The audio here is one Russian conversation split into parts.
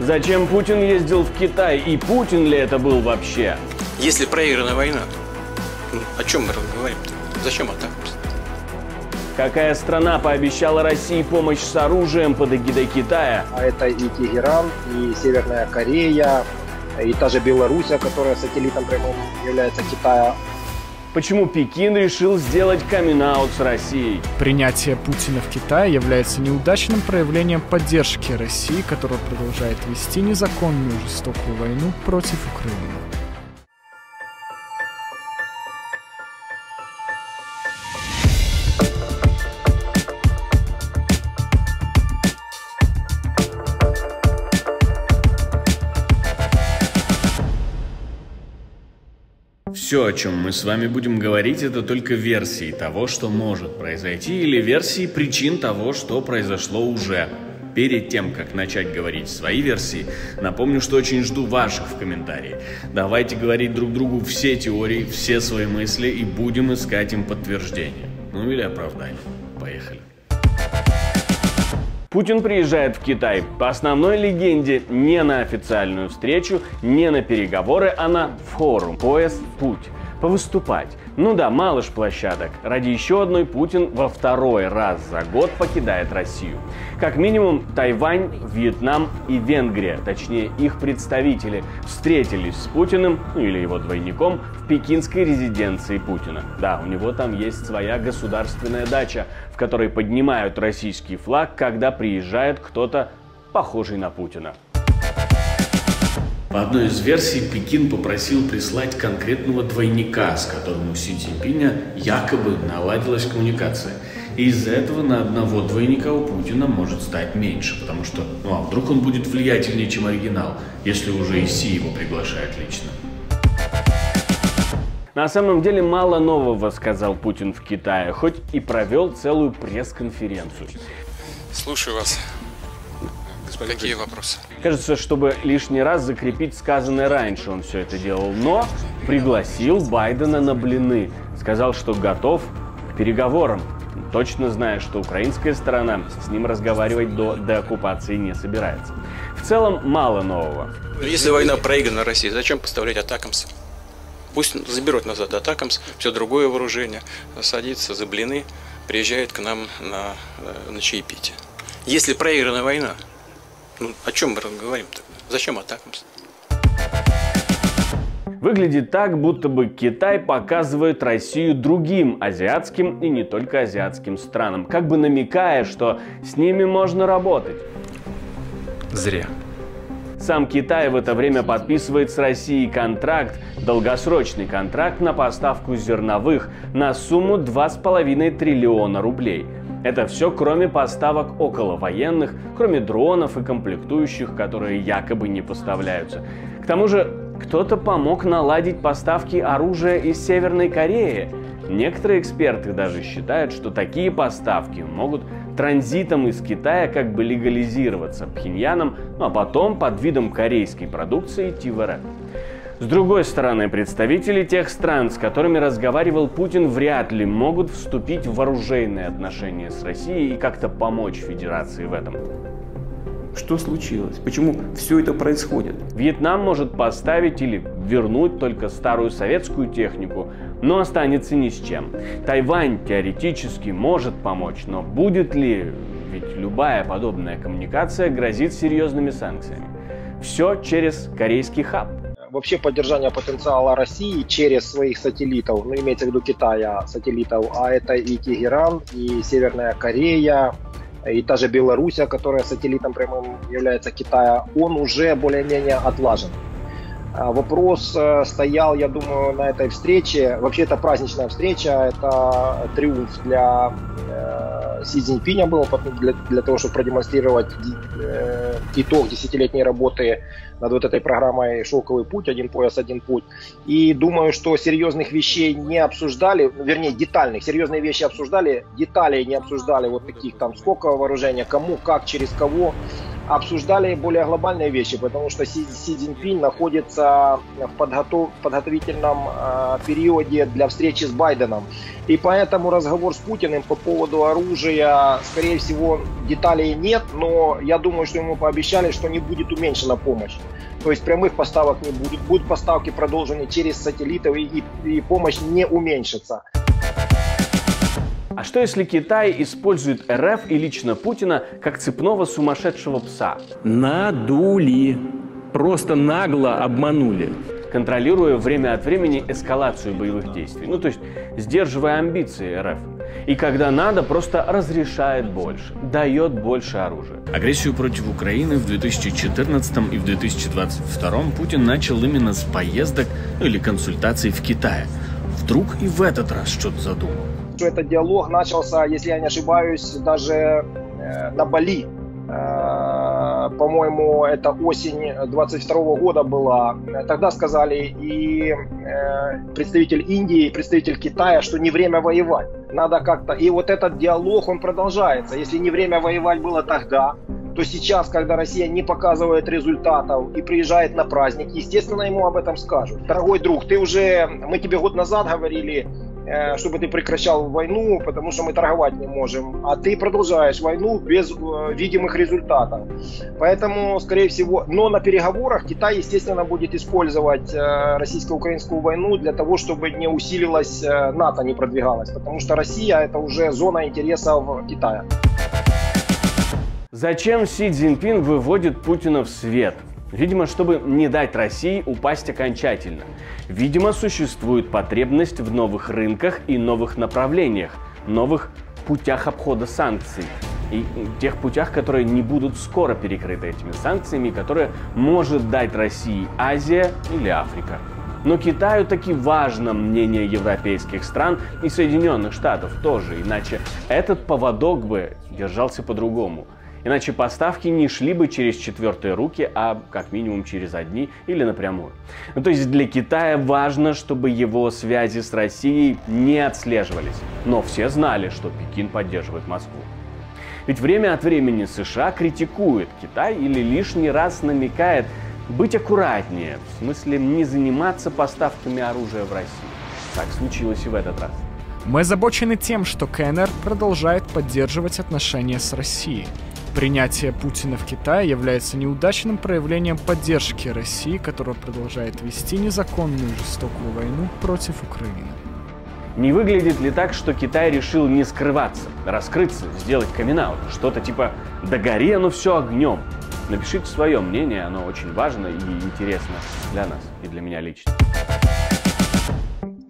Зачем Путин ездил в Китай и Путин ли это был вообще? Если проиграна война, ну, о чем мы говорим Зачем атака? Какая страна пообещала России помощь с оружием под эгидой Китая? А это и Тегеран, и Северная Корея, и та же Белоруссия, которая сателлитом прямым является Китая. Почему Пекин решил сделать камин с Россией? Принятие Путина в Китай является неудачным проявлением поддержки России, которая продолжает вести незаконную жестокую войну против Украины. Все, о чем мы с вами будем говорить, это только версии того, что может произойти, или версии причин того, что произошло уже. Перед тем, как начать говорить свои версии, напомню, что очень жду ваших в комментарии. Давайте говорить друг другу все теории, все свои мысли и будем искать им подтверждение. Ну или оправдание. Поехали. Путин приезжает в Китай по основной легенде не на официальную встречу, не на переговоры, а на форум «Поезд. Путь» повыступать. Ну да, мало ж площадок. Ради еще одной Путин во второй раз за год покидает Россию. Как минимум Тайвань, Вьетнам и Венгрия, точнее их представители, встретились с Путиным, ну или его двойником, в пекинской резиденции Путина. Да, у него там есть своя государственная дача, в которой поднимают российский флаг, когда приезжает кто-то похожий на Путина. По одной из версий, Пекин попросил прислать конкретного двойника, с которым у Си Цзиньпиня якобы наладилась коммуникация. И из-за этого на одного двойника у Путина может стать меньше, потому что, ну а вдруг он будет влиятельнее, чем оригинал, если уже и Си его приглашает лично. На самом деле мало нового сказал Путин в Китае, хоть и провел целую пресс-конференцию. Слушаю вас. Какие вопросы? Кажется, чтобы лишний раз закрепить сказанное раньше он все это делал, но пригласил Байдена на блины. Сказал, что готов к переговорам, точно зная, что украинская сторона с ним разговаривать до деоккупации не собирается. В целом, мало нового. Если война проиграна России, зачем поставлять атакамс? Пусть заберут назад атакамс, все другое вооружение, садится за блины, приезжает к нам на, э, на чаепитие. Если проиграна война, ну, о чем мы говорим-то? Зачем атакамс? Выглядит так, будто бы Китай показывает Россию другим азиатским и не только азиатским странам, как бы намекая, что с ними можно работать. Зря. Сам Китай в это время подписывает с Россией контракт, долгосрочный контракт на поставку зерновых на сумму 2,5 триллиона рублей – это все кроме поставок около военных, кроме дронов и комплектующих, которые якобы не поставляются. К тому же кто-то помог наладить поставки оружия из Северной Кореи. Некоторые эксперты даже считают, что такие поставки могут транзитом из Китая как бы легализироваться Пхеньяном, ну а потом под видом корейской продукции идти в РФ. С другой стороны, представители тех стран, с которыми разговаривал Путин, вряд ли могут вступить в вооруженные отношения с Россией и как-то помочь Федерации в этом. Что случилось? Почему все это происходит? Вьетнам может поставить или вернуть только старую советскую технику, но останется ни с чем. Тайвань теоретически может помочь, но будет ли? Ведь любая подобная коммуникация грозит серьезными санкциями. Все через корейский хаб вообще поддержание потенциала России через своих сателлитов, ну имеется в виду Китая сателлитов, а это и Тегеран, и Северная Корея, и та же Белоруссия, которая сателлитом прямым является Китая, он уже более-менее отлажен. А, вопрос э, стоял, я думаю, на этой встрече. Вообще это праздничная встреча, это триумф для э, Си Цзиньпиня был для, для того, чтобы продемонстрировать э, итог десятилетней работы над вот этой программой «Шелковый путь», «Один пояс, один путь». И думаю, что серьезных вещей не обсуждали, вернее, детальных, серьезные вещи обсуждали, деталей не обсуждали, вот таких там, сколько вооружения, кому, как, через кого. Обсуждали более глобальные вещи, потому что Си, Си Цзиньпинь находится в подготов, подготовительном э, периоде для встречи с Байденом. И поэтому разговор с Путиным по поводу оружия, скорее всего, деталей нет, но я думаю, что ему пообещали, что не будет уменьшена помощь. То есть прямых поставок не будет, будут поставки продолжены через сателлитов и, и, и помощь не уменьшится. А что если Китай использует РФ и лично Путина как цепного сумасшедшего пса? Надули. Просто нагло обманули. Контролируя время от времени эскалацию боевых действий. Ну, то есть сдерживая амбиции РФ. И когда надо, просто разрешает больше, дает больше оружия. Агрессию против Украины в 2014 и в 2022 Путин начал именно с поездок ну, или консультаций в Китае. Вдруг и в этот раз что-то задумал что этот диалог начался, если я не ошибаюсь, даже э, на Бали. Э, по-моему, это осень 22 года была. Тогда сказали и э, представитель Индии, и представитель Китая, что не время воевать. Надо как-то... И вот этот диалог, он продолжается. Если не время воевать было тогда, то сейчас, когда Россия не показывает результатов и приезжает на праздник, естественно, ему об этом скажут. Дорогой друг, ты уже, мы тебе год назад говорили, чтобы ты прекращал войну, потому что мы торговать не можем, а ты продолжаешь войну без э, видимых результатов. Поэтому, скорее всего, но на переговорах Китай, естественно, будет использовать э, российско-украинскую войну для того, чтобы не усилилась НАТО, не продвигалась, потому что Россия это уже зона интересов Китая. Зачем Си Цзиньпин выводит Путина в свет? Видимо, чтобы не дать России упасть окончательно. Видимо, существует потребность в новых рынках и новых направлениях, новых путях обхода санкций и тех путях, которые не будут скоро перекрыты этими санкциями, которые может дать России Азия или Африка. Но Китаю таки важно мнение европейских стран и Соединенных Штатов тоже, иначе этот поводок бы держался по-другому – Иначе поставки не шли бы через четвертые руки, а как минимум через одни или напрямую. Ну, то есть для Китая важно, чтобы его связи с Россией не отслеживались. Но все знали, что Пекин поддерживает Москву. Ведь время от времени США критикует Китай или лишний раз намекает быть аккуратнее, в смысле не заниматься поставками оружия в Россию. Так случилось и в этот раз. Мы озабочены тем, что КНР продолжает поддерживать отношения с Россией. Принятие Путина в Китае является неудачным проявлением поддержки России, которая продолжает вести незаконную жестокую войну против Украины. Не выглядит ли так, что Китай решил не скрываться, раскрыться, сделать камин Что-то типа «да гори оно все огнем». Напишите свое мнение, оно очень важно и интересно для нас и для меня лично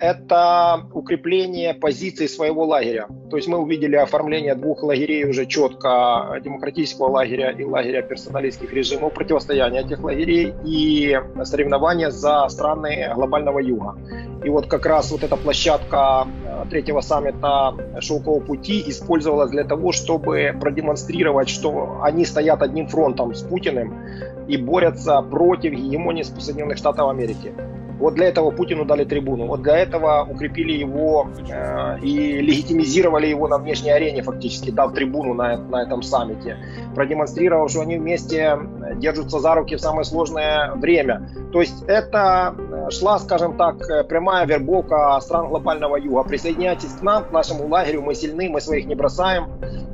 это укрепление позиций своего лагеря. То есть мы увидели оформление двух лагерей уже четко, демократического лагеря и лагеря персоналистских режимов, противостояние этих лагерей и соревнования за страны глобального юга. И вот как раз вот эта площадка э, третьего саммита Шелкового пути использовалась для того, чтобы продемонстрировать, что они стоят одним фронтом с Путиным и борются против гегемонии Соединенных Штатов Америки. Вот для этого Путину дали трибуну. Вот для этого укрепили его э, и легитимизировали его на внешней арене фактически, дав трибуну на, на этом саммите, продемонстрировав, что они вместе держатся за руки в самое сложное время. То есть это э, шла, скажем так, прямая вербовка стран глобального юга. Присоединяйтесь к нам, к нашему лагерю, мы сильны, мы своих не бросаем.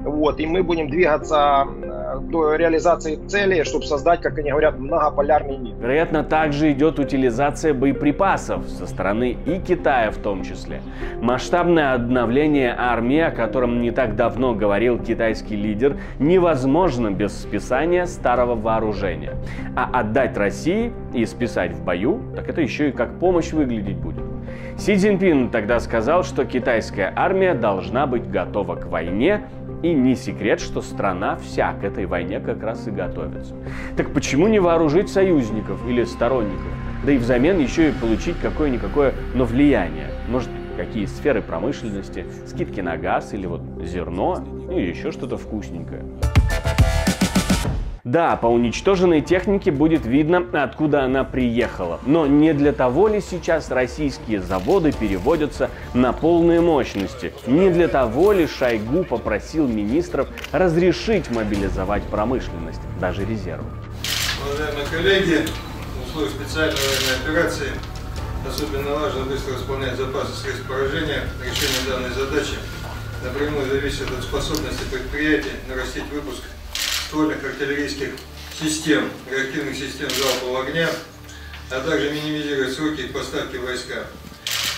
Вот, и мы будем двигаться э, реализации цели, чтобы создать, как они говорят, многополярный мир. Вероятно, также идет утилизация боеприпасов со стороны и Китая в том числе. Масштабное обновление армии, о котором не так давно говорил китайский лидер, невозможно без списания старого вооружения. А отдать России и списать в бою, так это еще и как помощь выглядеть будет. Си Цзиньпин тогда сказал, что китайская армия должна быть готова к войне и не секрет, что страна вся к этой войне как раз и готовится. Так почему не вооружить союзников или сторонников? Да и взамен еще и получить какое-никакое, но влияние. Может, какие сферы промышленности, скидки на газ или вот зерно, ну и еще что-то вкусненькое. Да, по уничтоженной технике будет видно, откуда она приехала. Но не для того ли сейчас российские заводы переводятся на полные мощности? Не для того ли Шойгу попросил министров разрешить мобилизовать промышленность, даже резервы? Уважаемые коллеги, в условиях специальной военной операции особенно важно быстро восполнять запасы средств поражения. Решение данной задачи напрямую зависит от способности предприятий нарастить выпуск ствольных артиллерийских систем, реактивных систем залпового огня, а также минимизировать сроки их поставки войска.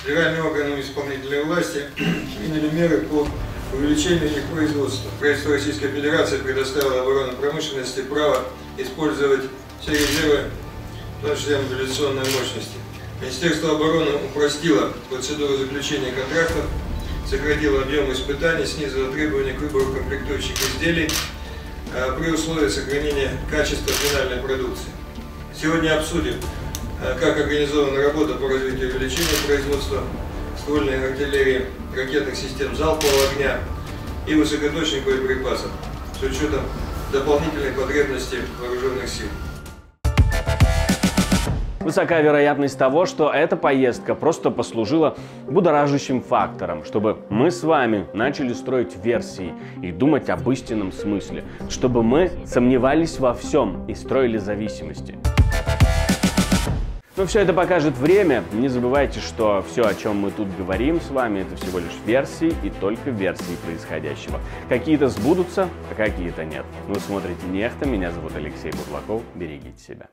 Федеральные органы исполнительной власти приняли меры по увеличению их производства. Правительство Российской Федерации предоставило оборону промышленности право использовать все резервы, в том числе мобилизационной мощности. Министерство обороны упростило процедуру заключения контрактов, сократило объем испытаний, снизило требования к выбору комплектующих изделий, при условии сохранения качества финальной продукции. Сегодня обсудим, э, как организована работа по развитию и увеличению производства ствольной артиллерии, ракетных систем залпового огня и высокоточных боеприпасов с учетом дополнительной потребности вооруженных сил. Высока вероятность того, что эта поездка просто послужила будоражащим фактором, чтобы мы с вами начали строить версии и думать об истинном смысле, чтобы мы сомневались во всем и строили зависимости. Но все это покажет время. Не забывайте, что все, о чем мы тут говорим с вами, это всего лишь версии и только версии происходящего. Какие-то сбудутся, а какие-то нет. Вы смотрите Нехта, меня зовут Алексей Бурлаков. Берегите себя.